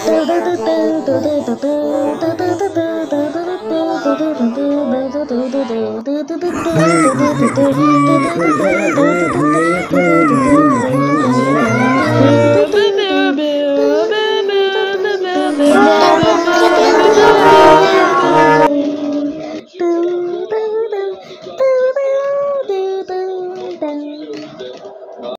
Do do